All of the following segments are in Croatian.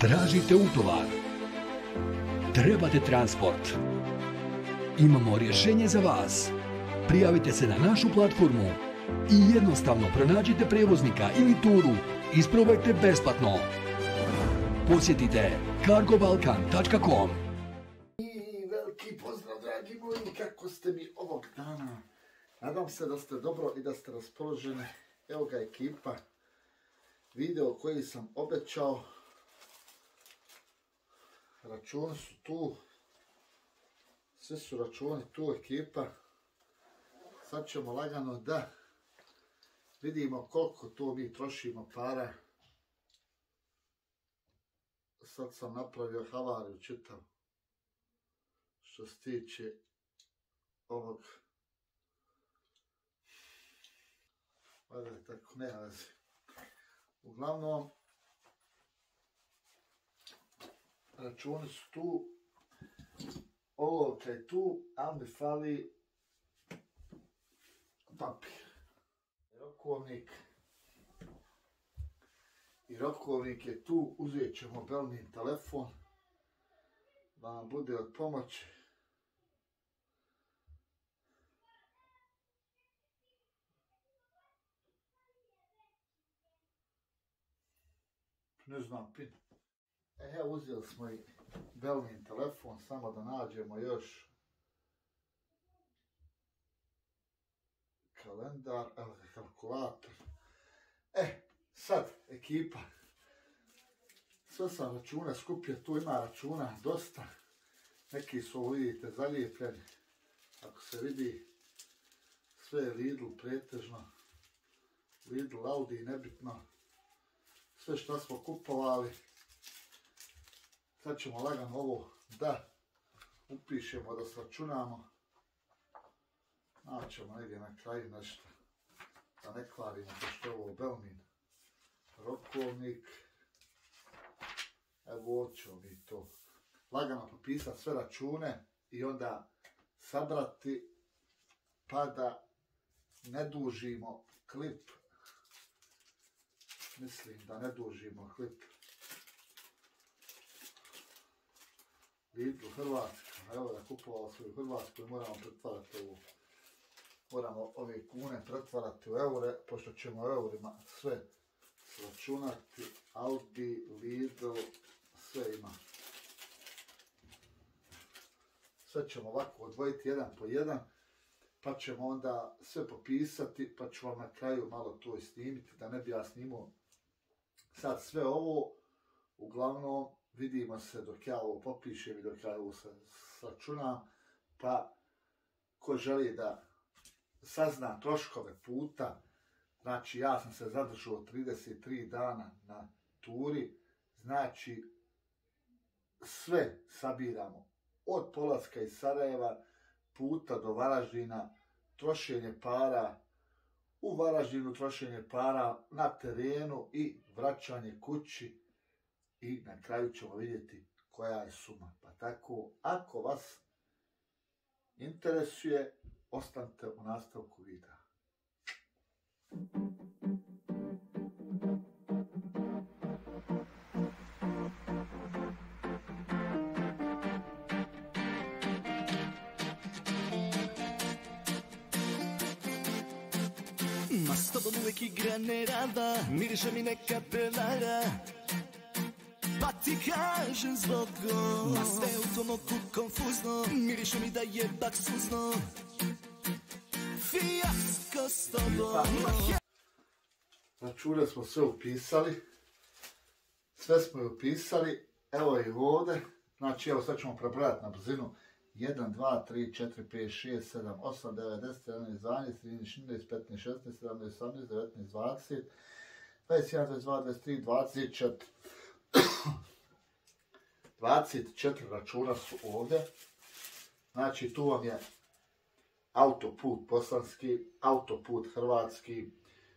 Tražite utovar. Trebate transport. Imamo rješenje za vas. Prijavite se na našu platformu i jednostavno pronađite prevoznika ili turu. Isprobajte besplatno. Posjetite cargobalkan.com I veliki pozdrav, dragi moji, kako ste mi ovog dana? Nadam se da ste dobro i da ste raspoloženi. Evo ga ekipa. Video koji sam obećao. Računi su tu. Svi su računi tu ekipa. Sad ćemo lagano da vidimo koliko to mi trošimo para. Sad sam napravio havariju čitav što se tiče ovog Valjda tako ne vezi. Uglavnom, računi su tu, olovka je tu, a mi fali papir. Rokovnik. I rokovnik je tu, uzet ćemo mobilni telefon, da vam bude od pomoći. ne znam, pin. E, uzeli smo i Belmin telefon, samo da nađemo još kalendar, evo kalkulator. E, sad, ekipa, sve sam računa skupio, tu ima računa dosta. Neki su, vidite, zalijepljeni. Ako se vidi, sve je Lidl pretežno. Lidl, Audi, nebitno sve što smo kupovali. Sad ćemo lagano ovo da upišemo, da sračunamo. Naćemo negdje na kraju nešto. Da ne kvarimo, pošto je ovo Belmin. Rokovnik. Evo ćemo mi to. Lagano popisati sve račune i onda sabrati pa da ne dužimo klip mislim da ne dužimo hlip. Lidl Hrvatska, evo da kupovao svoju Hrvatsku i moramo pretvarati ovu. Moramo ove kune pretvarati u eure, pošto ćemo eurima sve računati. Audi, Lidl, sve ima. Sve ćemo ovako odvojiti jedan po jedan, pa ćemo onda sve popisati, pa ću vam na kraju malo to snimiti, da ne bi ja snimao Sad sve ovo, uglavnom, vidimo se dok ja ovo popišem i dok ja ovo sračunam, pa ko želi da sazna troškove puta, znači ja sam se zadržao 33 dana na turi, znači sve sabiramo. Od polaska iz Sarajeva, puta do Varaždina, trošenje para, u Varaždinu trošenje para na terenu i vraćanje kući i na kraju ćemo vidjeti koja je suma. Pa tako, ako vas interesuje, ostanite u nastavku videa. Ma s tobom uvijek igra Miriše mi neka prevara Pa ti kažem zbogom Ma sve u tom oku konfuzno Miriše mi da je bak suzno Fijasko s tobom Račune smo sve upisali. Sve smo upisali. Evo i ovdje. Znači, evo sad ćemo prebrojati na brzinu. 1, 2, 3, 4, 5, 6, 7, 8, 9, 10, 11, 12, 13, 14, 15, 16, 17, 18, 19, 20, 21, 22, 23, 24. 24 računa su ovdje. Znači tu vam je autoput bosanski, autoput hrvatski,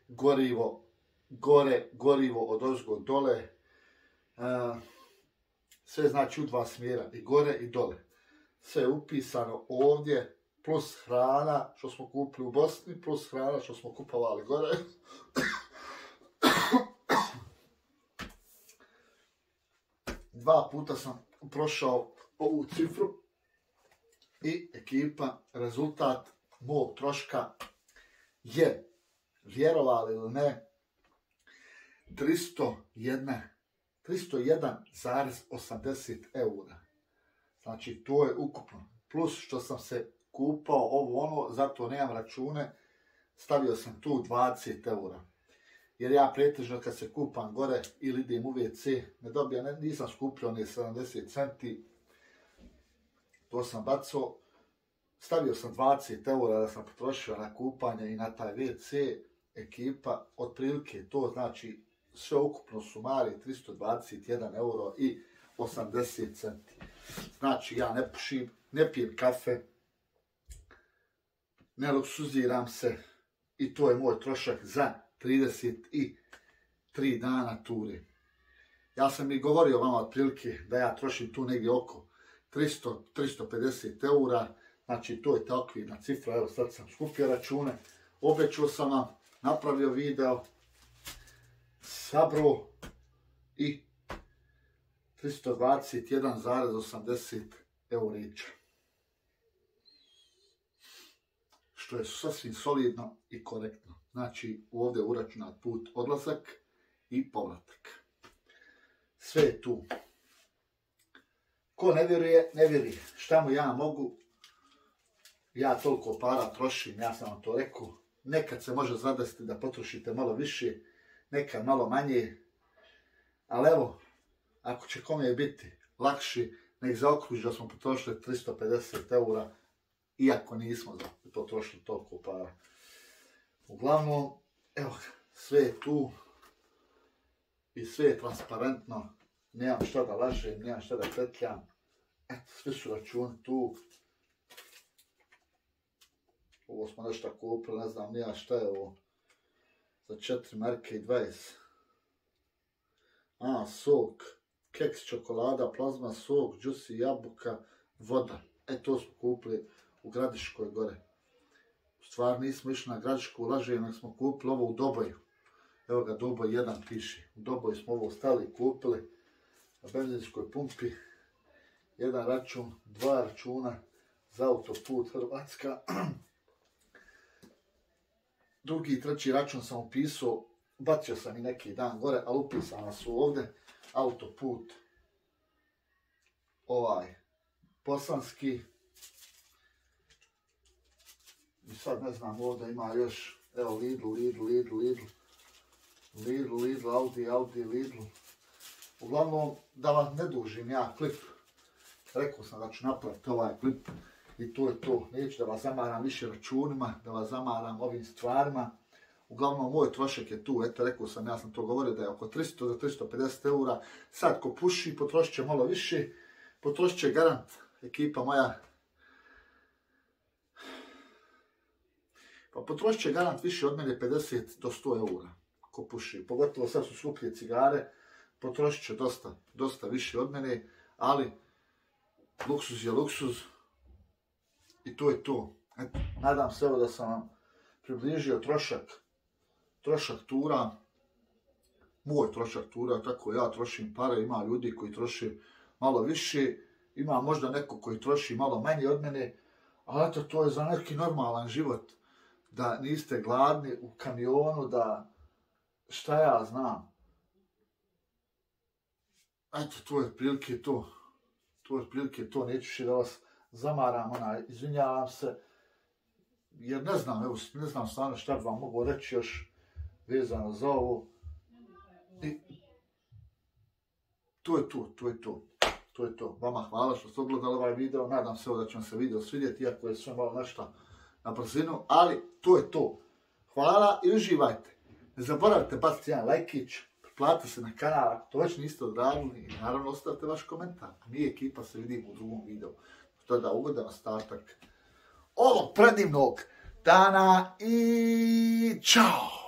gorivo gore, gorivo od ozgo dole. sve znači u dva smjera, i gore i dole sve je upisano ovdje, plus hrana što smo kupili u Bosni, plus hrana što smo kupovali gore. Dva puta sam prošao ovu cifru i ekipa, rezultat mog troška je, vjerovali ili ne, 301 301,80 eura. Znači, to je ukupno. Plus što sam se kupao ovo ono, zato nemam račune, stavio sam tu 20 eura. Jer ja pretežno kad se kupam gore ili idem u WC, ne dobijam, nisam skupio one 70 centi, to sam bacao, stavio sam 20 eura da sam potrošio na kupanje i na taj WC, ekipa, otprilike to znači sve ukupno sumari 321 euro i 80 centi. Znači ja ne pušim, ne pijem kafe, ne luksuziram se i to je moj trošak za 33 dana ture. Ja sam i govorio vama otprilike da ja trošim tu negdje oko 300-350 eura, znači to je ta okvirna cifra, evo sad sam skupio račune, obećao sam vam, napravio video, sabro i 321,80 eurića. Što je sasvim solidno i korektno. Znači ovdje uračunat put odlazak i povratak. Sve je tu. Ko ne vjeruje, ne vjeruje. Šta mu ja mogu? Ja toliko para trošim, ja sam vam to rekao. Nekad se može zadesiti da potrošite malo više, nekad malo manje. Ali evo, ako će kome biti lakši, nek zaokruži da smo potrošili 350 eura, iako nismo potrošili toliko para. Uglavnom, evo, sve je tu i sve je transparentno. Nemam šta da lažem, nemam šta da petljam. Eto, svi su računi tu. Ovo smo nešto kupili, ne znam nija šta je ovo. Za 4 marke i 20. A, sok, keks, čokolada, plazma, sok, džusi, jabuka, voda. E, to smo kupili u Gradiškoj gore. U stvari nismo išli na Gradišku u Lažije, nego smo kupili ovo u Doboju. Evo ga, Doboj 1 piše. U Doboju smo ovo stali i kupili na benzinskoj pumpi. Jedan račun, dva računa za autoput Hrvatska. Drugi i treći račun sam upisao, bacio sam i neki dan gore, ali upisana su ovdje autoput ovaj bosanski i sad ne znam ovdje ima još evo Lidl, Lidl, Lidl, Lidl Lidl, Lidl, Audi, Audi, Lidl uglavnom da vam ne dužim ja klip rekao sam da ću napraviti ovaj klip i to je to, neću da vas zamaram više računima, da vas zamaram ovim stvarima Uglavnom, moj trošak je tu, eto, rekao sam, ja sam to govorio da je oko 300 do 350 eura. Sad, ko puši, potrošit će malo više, potrošit će garant ekipa moja. Pa potrošit će garant više od mene 50 do 100 eura, ko puši. Pogotovo sad su skuplje cigare, potrošit će dosta, dosta više od mene, ali luksuz je luksuz i to je to. Eto, nadam se evo da sam vam približio trošak trošak tura, moj trošak tura, tako ja trošim pare, ima ljudi koji troše malo više, ima možda neko koji troši malo manje od mene, ali eto, to je za neki normalan život, da niste gladni u kamionu, da šta ja znam. Eto, to je prilike to. To je prilike to, neću da vas zamaram, onaj, izvinjavam se, jer ne znam, evo, ne znam stvarno šta bi vam mogu reći još, vezano za ovo. I to je to, to je to. To je to. Vama hvala što ste ogledali ovaj video. Nadam se da će vam se video svidjeti, iako je sve malo nešto na brzinu. Ali to je to. Hvala i uživajte. Ne zaboravite baciti jedan lajkić, pretplatite se na kanal ako to već niste odradili i naravno ostavite vaš komentar. Mi ekipa se vidimo u drugom videu. To da ugodan ostatak ovog predivnog dana i čao!